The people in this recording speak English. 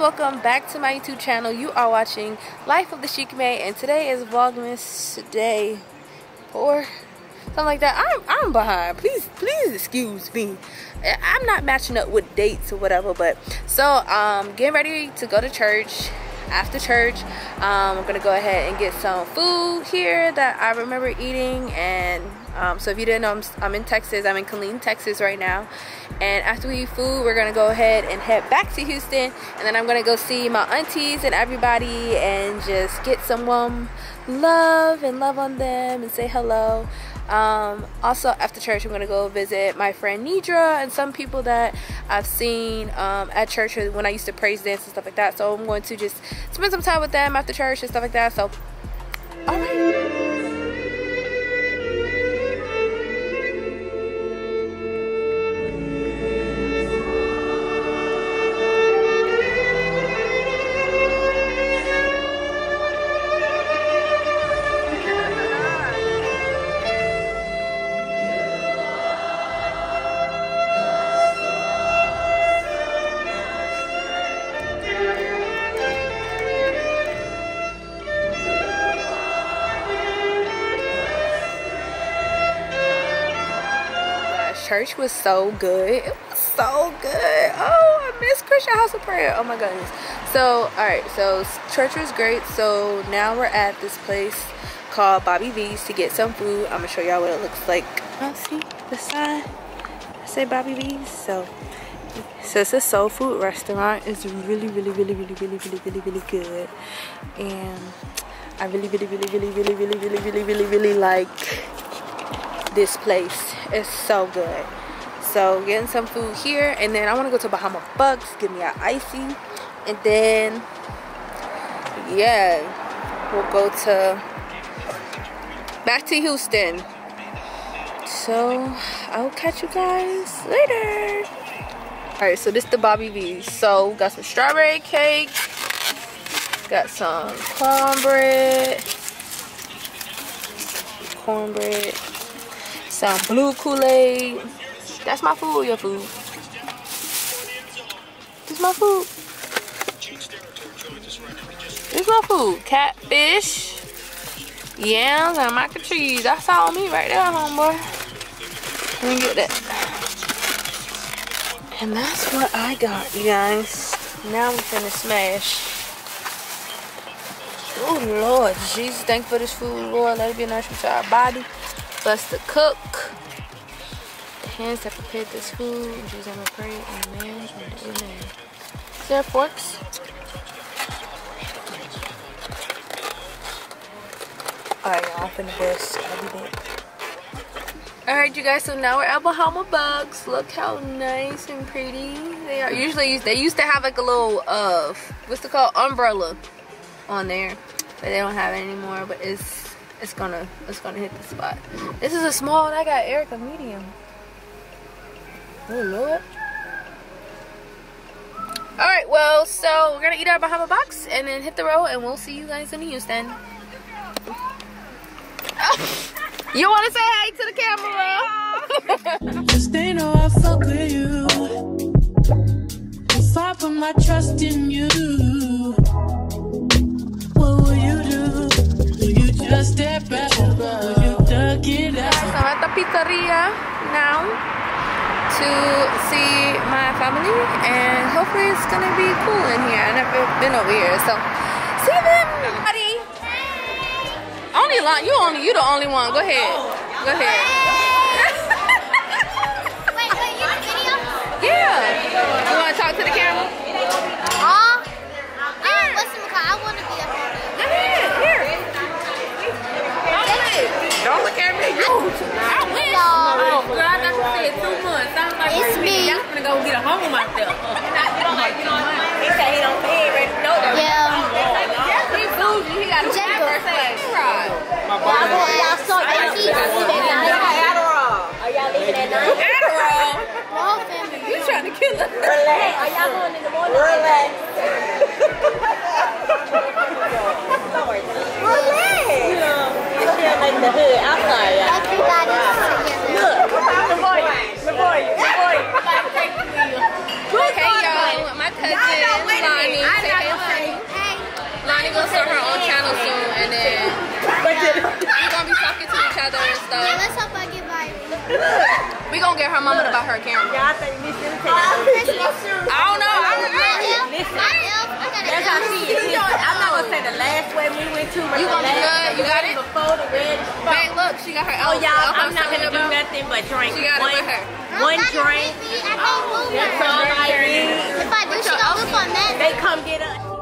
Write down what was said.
welcome back to my YouTube channel. You are watching Life of the Chic May, and today is Vlogmas day four, something like that. I'm I'm behind. Please please excuse me. I'm not matching up with dates or whatever, but so um getting ready to go to church. After church, um, I'm gonna go ahead and get some food here that I remember eating and um, so if you didn't know, I'm, I'm, in Texas. I'm in Killeen, Texas right now. And after we eat food, we're gonna go ahead and head back to Houston. And then I'm gonna go see my aunties and everybody and just get some warm love and love on them and say hello. Um, also, after church, I'm gonna go visit my friend Nidra and some people that I've seen um, at church when I used to praise dance and stuff like that. So I'm going to just spend some time with them after church and stuff like that. So, alright. Church was so good. It was so good. Oh, I miss Christian House of Prayer. Oh my goodness. So, all right. So church was great. So now we're at this place called Bobby B's to get some food. I'm gonna show y'all what it looks like. Oh, see the sign? I say Bobby B's. So, so it's a soul food restaurant. It's really, really, really, really, really, really, really, really good. And I really, really, really, really, really, really, really, really, really, really like this place is so good. So getting some food here and then i want to go to bahama bucks give me an icy and then yeah we'll go to back to houston. So i'll catch you guys later. All right so this is the bobby b. So got some strawberry cake got some cornbread cornbread some blue Kool-Aid. That's my food, your food. This my food. This my food. Catfish, yams, and mac and cheese. That's all me right there, homeboy. Let me get that. And that's what I got, you guys. Now I'm finna smash. Oh, Lord. Jesus, thank for this food, Lord. Let it be a nice to our body. Bless the cook. The hands that prepared this food. Jesus' I pray. Amen. Amen. Is there forks? Alright, y'all. I'm finna bust. I'll be back. Alright, you guys. So now we're at Bahama Bucks. Look how nice and pretty they are. Usually, they used to have like a little, uh, what's it called? Umbrella on there. But they don't have it anymore. But it's it's gonna it's gonna hit the spot. This is a small and I got Erica medium. Oh lord. Alright, well, so we're gonna eat our Bahama Bucks and then hit the road and we'll see you guys in Houston. you wanna say hey to the camera? Just they know I fuck with you. I put my trust in I'm at the pizzeria now to see my family and hopefully it's gonna be cool in here. I've never been over here, so see them. Buddy. Only line, you only you the only one. Go ahead. Go ahead. wait, wait, you video? Yeah. You wanna talk to the camera? Go get a home myself. you don't like, you know what He said he don't pay ready to know that. Yeah. He bougie. He got a birthday. Right. My boy. Y'all saw Yankee? Adderall. Are y'all leaving at night? Adderall. The whole family. You trying to kill us. Relax. Are y'all going in the morning? Relax. stuff. Yeah, let's get by. we gonna get her mama to buy her a camera. Yeah, I um, I don't know. I don't know. Listen. That's how she is. You know, I'm not gonna say the last way we went to. You gonna be good? You got it. Before the red. Hey, look, she got her. Oh, y'all, I'm not gonna do nothing but drink. She got it her. One drink. I can't move her. That's all I need. If I do, she gonna look on that. They come get us.